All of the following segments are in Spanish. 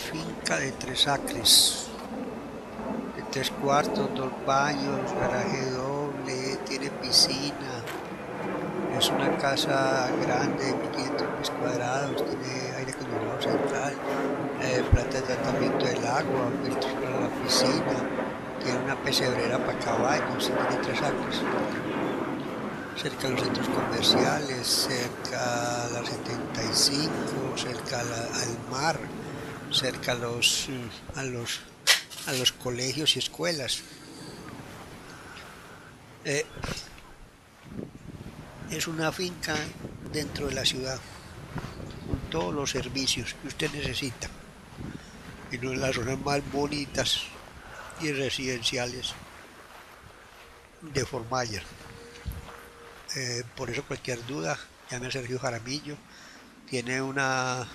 finca de tres acres, de tres cuartos, dos baños, garaje doble, tiene piscina, es una casa grande de 1500 metros cuadrados, tiene aire acondicionado central, eh, planta de tratamiento del agua, filtros para la piscina, tiene una pesebrera para caballos, tiene tres acres. Cerca de los centros comerciales, cerca a la 75, cerca al mar, cerca a los, a los, a los colegios y escuelas. Eh, es una finca dentro de la ciudad, con todos los servicios que usted necesita, y no en las zonas más bonitas y residenciales de Formayer. Eh, por eso cualquier duda, llame a Sergio Jaramillo. Tiene una,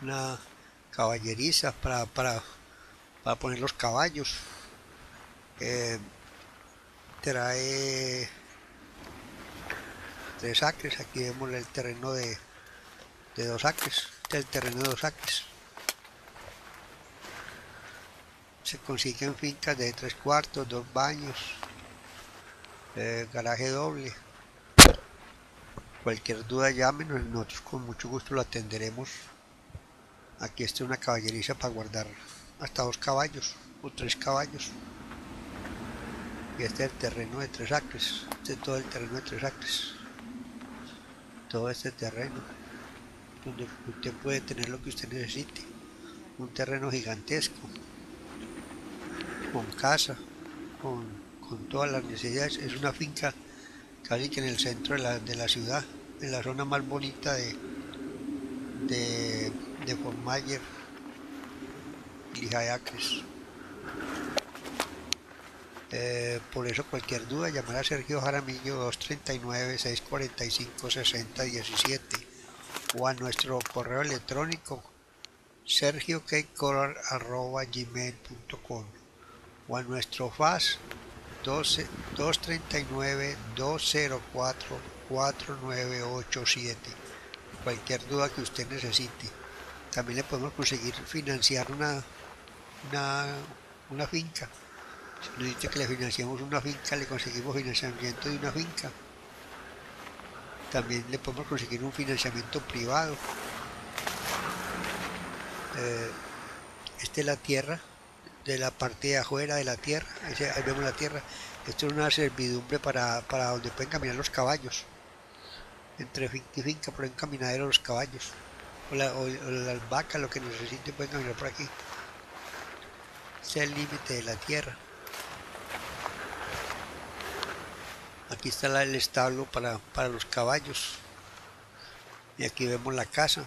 una caballeriza para, para, para poner los caballos. Eh, trae tres acres. Aquí vemos el terreno de, de dos acres. El terreno de dos acres. Se consiguen fincas de tres cuartos, dos baños, eh, garaje doble. Cualquier duda llámenos, nosotros con mucho gusto lo atenderemos. Aquí está una caballeriza para guardar hasta dos caballos o tres caballos. Y este es el terreno de tres acres. Este es todo el terreno de tres acres. Todo este terreno. Donde usted puede tener lo que usted necesite. Un terreno gigantesco. Con casa. Con, todas las necesidades. Es una finca casi que en el centro de la, de la ciudad, en la zona más bonita de, de, de Fort Mayer, Acres. Eh, por eso cualquier duda llamar a Sergio Jaramillo 239-645-6017 o a nuestro correo electrónico sergiokeikolar.gmail.com o a nuestro FAS 239-204-4987. Cualquier duda que usted necesite. También le podemos conseguir financiar una, una, una finca. Si nos dice que le financiamos una finca, le conseguimos financiamiento de una finca. También le podemos conseguir un financiamiento privado. Eh, esta es la tierra de la parte de afuera de la tierra, ahí, vemos la tierra, esto es una servidumbre para, para donde pueden caminar los caballos, entre finca y finca pueden caminar los caballos, o, las vacas, lo que necesiten pueden caminar por aquí, este es el límite de la tierra. Aquí está el establo para, para los caballos. Y aquí vemos la casa.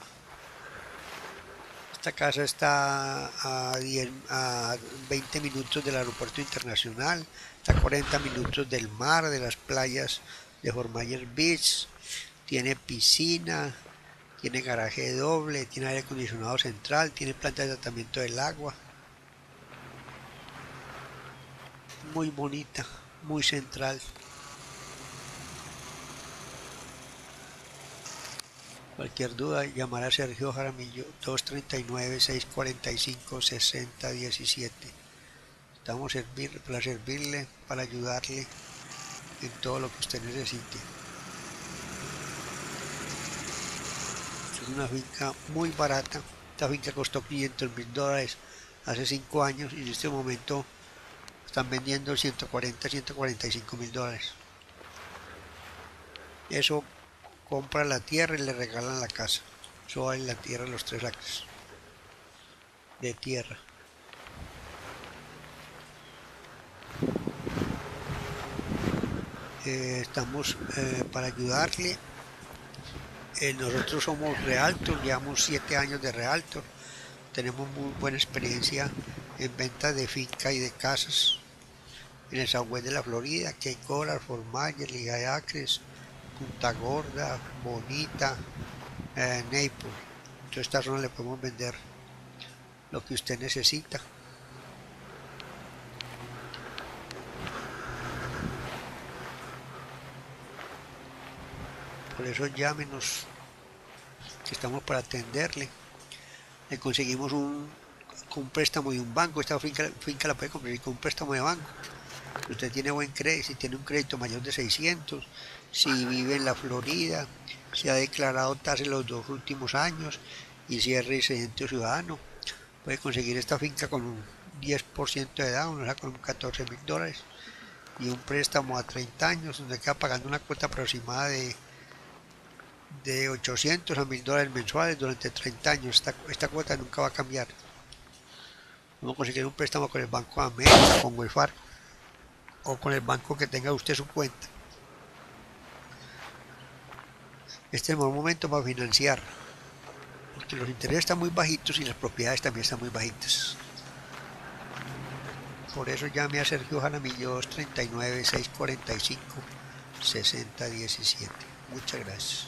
Esta casa está a, 10, a 20 minutos del aeropuerto internacional, está a 40 minutos del mar, de las playas de Formayer Beach, tiene piscina, tiene garaje doble, tiene aire acondicionado central, tiene planta de tratamiento del agua. Muy bonita, muy central. Cualquier duda, llamar a Sergio Jaramillo 239-645-6017. Estamos para servirle, para ayudarle en todo lo que usted necesite. Es una finca muy barata. Esta finca costó 500 mil dólares hace 5 años y en este momento están vendiendo 140, 145 mil dólares. Eso compra la tierra y le regalan la casa. Eso en la tierra los tres acres de tierra. Eh, estamos eh, para ayudarle. Eh, nosotros somos Realtor, llevamos siete años de Realtor. Tenemos muy buena experiencia en venta de finca y de casas en el Southwest de la Florida, hay Coral, Liga de Acres, Punta Gorda, Bonita, eh, Naples. En esta zona le podemos vender lo que usted necesita. Por eso llámenos, que estamos para atenderle. Le conseguimos un, préstamo de un banco, esta finca, la puede comprar con un préstamo de banco. Usted tiene buen crédito, si tiene un crédito mayor de 600, si vive en la Florida, si ha declarado tasa en los dos últimos años y si es residente o ciudadano, puede conseguir esta finca con un 10% de edad, o sea, con 14 mil dólares y un préstamo a 30 años donde queda pagando una cuota aproximada de, de 800 a 1000 dólares mensuales durante 30 años. Esta, esta cuota nunca va a cambiar. Vamos a conseguir un préstamo con el Banco América, con Welfare o con el banco que tenga usted su cuenta. Este es el momento para financiar, porque los intereses están muy bajitos y las propiedades también están muy bajitas. Por eso llame a Sergio Jaramillo 239 645 6017. Muchas gracias.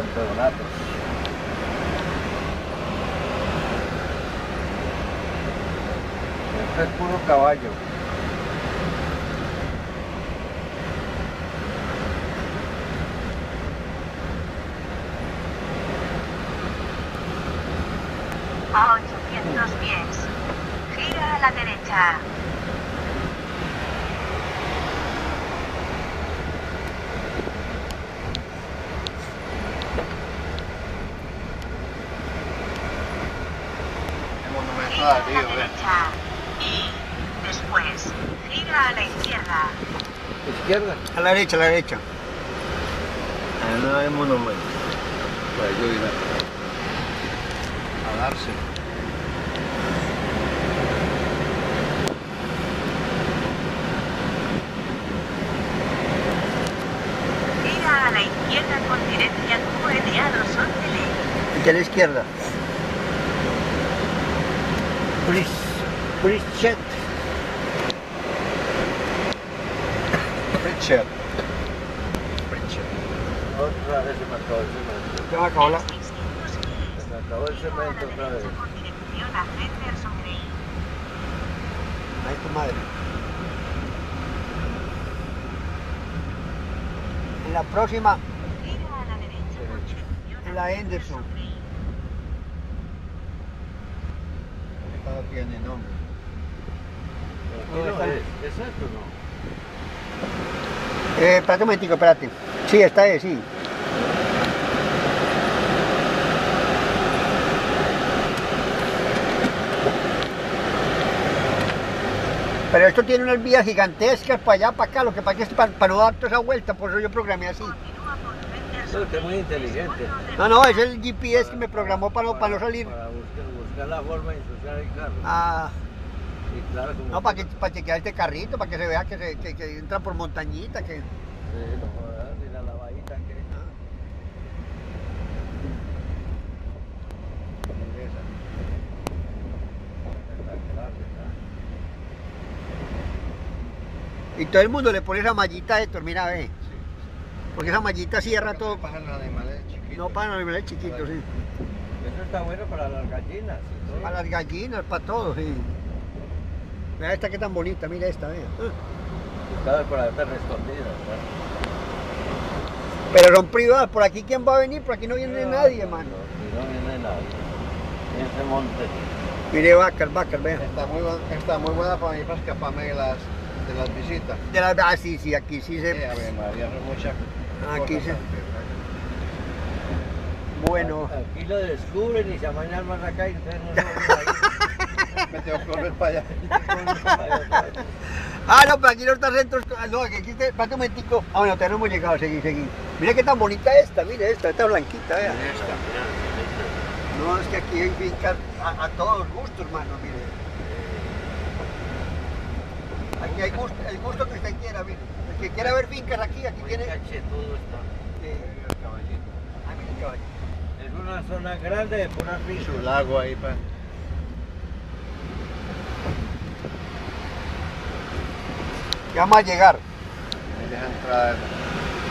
campeonato. Esto es puro caballo. A 800 pies. Gira a la derecha. El monumento Gira a la Darío, ¿eh? derecha. Y después, gira a la izquierda. Izquierda. A la derecha, a la derecha. Ah, no hay monumento. Para yo ir a, a darse. Gira a la izquierda con dirección QNA 211 Y a la izquierda. Bris, Bridget. Pritchard. Otra vez se me acabó el cemento. Ya me acabó la... 600 Se me acabó el cemento otra vez. Ay, tu madre. En la próxima, En la Henderson. No tiene nombre. ¿Dónde no es, ¿Es esto o no? Eh, espérate un momentico, espérate. Sí, esta es, sí. Pero esto tiene unas vías gigantescas para allá, para acá. Lo que pasa es que para, para no dar toda esa vuelta, por eso yo programé así. No, usted es muy inteligente. No, no, es el GPS que me programó para no, para no salir. Para buscar, buscar la forma de ensuciar el carro. Ah, Y claro, como no, para, que, para chequear este carrito, para que se vea que, se, que, que entra por montañita. Que... Sí, no jodas, y la lavadita que... Esa. Espectacular, ¿verdad? Y todo el mundo le pone esa mallita Héctor, mira, ve. Porque esa mallita cierra todo. Para los animales chiquitos. No para los animales chiquitos, sí. Eso está bueno para las gallinas. Para las gallinas, para todo, sí. Mira esta que tan bonita, mira esta, vea. Estaba por estar escondida, ¿verdad? Pero son privadas, por aquí quién va a venir, por aquí no viene nadie, hermano. Y no viene nadie. En ese monte. Mire vacas, vacas, vea. Está muy, está muy buena para mí para escaparme de las, de las visitas. De las, ah, sí, sí, aquí sí Sí, se... a ver, María, no mucha Aquí se- Bueno. Aquí lo descubren y se amañan más acá y entonces no se Me tengo que volver para allá. Ah, no, pero aquí no está centro. No, aquí está, espérate un momentico. Ah, bueno, todavía no hemos llegado, seguí, seguí. Mira qué tan bonita esta, mire esta, esta blanquita, vea. No, es que aquí hay fincas a, a todos gustos, hermano, mire. Aquí hay gusto, el gusto que usted quiera, mire. El que quiera ver fincas aquí, aquí tiene... todo está. Eh, El caballito. ah, mire el caballo. Es una zona grande de pura finca. Su lago ahí para. Ya vamos a llegar. Entrar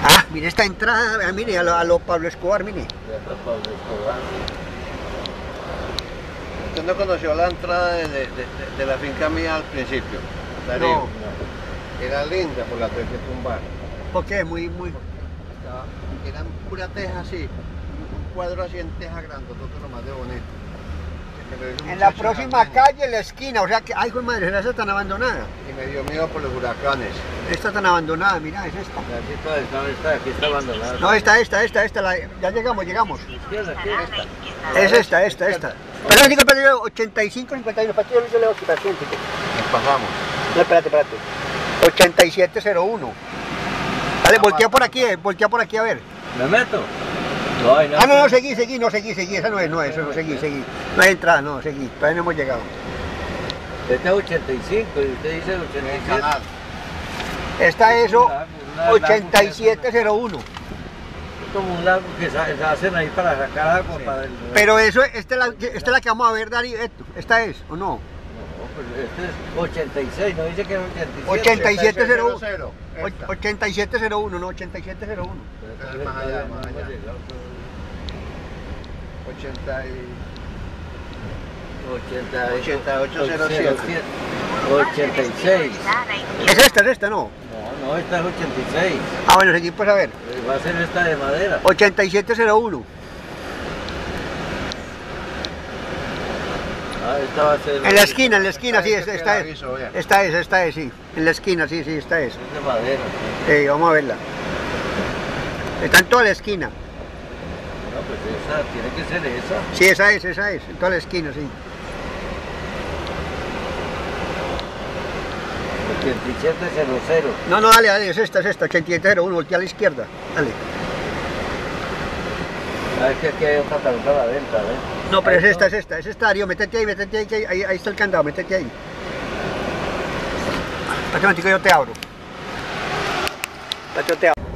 Ah, mire esta entrada, mire, a lo, a lo Pablo Escobar, mire. Pablo Escobar. ¿Usted no conoció la entrada de, de- de- de la finca mía al principio? Darío? Era linda por la tuve que tumbar. ¿Por qué? Muy, muy... Estaba- Eran pura teja así, un cuadro así en teja grande, todo lo más de bonito. Que me lo hizo un En la próxima jardín. calle, en la esquina, o sea que, ay, de madre, ¿será esta tan abandonada? Y me dio miedo por los huracanes. Esta tan abandonada, mira, es esta. Aquí está, está, está, aquí está abandonada. No, esta, esta, esta, esta, la- ya llegamos, llegamos. Izquierda, aquí, a la esta. Es esta, esta, esta. Perdón, digo, perdón, 85, 51, para yo le aquí, para siempre. Nos pasamos. No, espérate, espérate. 8701. Dale, voltea por aquí, eh, voltea por aquí a ver. ¿Me meto? No hay nada. Ah, no, no, seguí, seguí, no, seguí, seguí, esa no es, no, eso no, seguí, seguí. No hay entrada, no, seguí, todavía no hemos llegado. Este es 85 y usted dice 87. Esta es o- Un lago, un lago que 8701. Es como un lago que se hacen ahí para sacar agua para el... Pero eso, esta es la, esta es la que vamos a ver, Darío, esto, esta es, ¿o no? No, pues este es 86, no dice que es 87. 8701. Och- 8701, no, 8701. Pero Es más allá, más allá. llegado, pero- 80 y... 80, 8807. 86. a la izquierda. Es esta, es esta, no. No, no, esta es 86. Ah, bueno, seguimos pues a ver. Eh, Va a ser esta de madera. 8701. Ah, esta va a ser. En la esquina, en la esquina, sí, Esta es. aviso. Esta es, esta es, sí. En la esquina, sí, sí, esta es. Es de madera. Eh, vamos a verla. Está en toda la esquina. Esa, tiene que ser esa. Sí, esa es, esa es. En toda la esquina, sí. 8700. No, no, dale, dale, es esta, es esta. 8701, voltea a la izquierda. Dale. Ah, es que aquí hay otra tarjeta a la venta, ¿ves? No, pero es esta, es esta, es esta, Darío, métete ahí, métete ahí, que ahí, ahí, está el candado, métete ahí. Espérate un yo te abro. Espérate, yo te abro.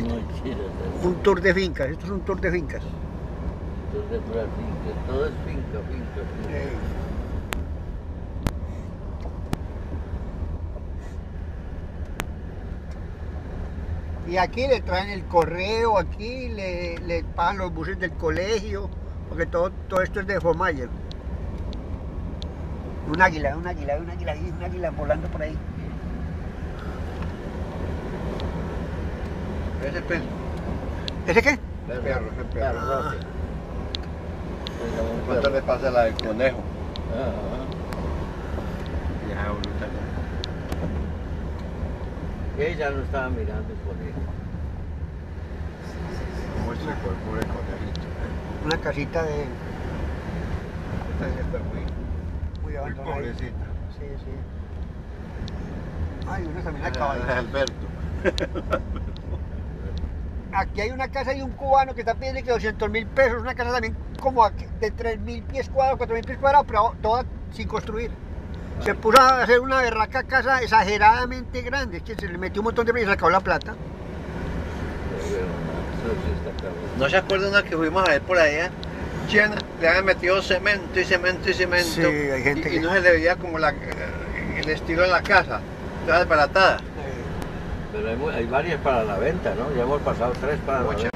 Un tour de fincas, esto es un tour de fincas. De pura finca. Todo es finca, finca, finca. Y aquí le traen el correo, aquí le, le pagan los buses del colegio, porque todo, todo esto es de Fomayer. Un águila, un águila, un águila, un águila volando por ahí. Ese perro. ¿Ese qué? El perro, ese perro. Ah. ¿Cuánto le pasa la del conejo? Ah, Ya, brutal. ah. Ella no estaba mirando por ahí. Muestra por puro el conejito. Una casita de Esta sí está muy, muy muy abandonada. pobrecita. Sí, sí. Hay una también Ah, a caballo. es Alberto. Aquí hay una casa de un cubano que está pidiendo que 200 mil pesos, una casa también como de 3 mil pies cuadrados, 4 mil pies cuadrados, pero toda sin construir. Se puso a hacer una berraca casa exageradamente grande, es que se le metió un montón de plata y se acabó la plata. ¿No se acuerdan una que fuimos a ver por allá? Llena, le habían metido cemento y cemento y cemento. Sí, hay gente y, no se le veía como la, el estilo de la casa. Toda desbaratada. Pero hay, hay varias para la venta, ¿no? Ya hemos pasado tres para la.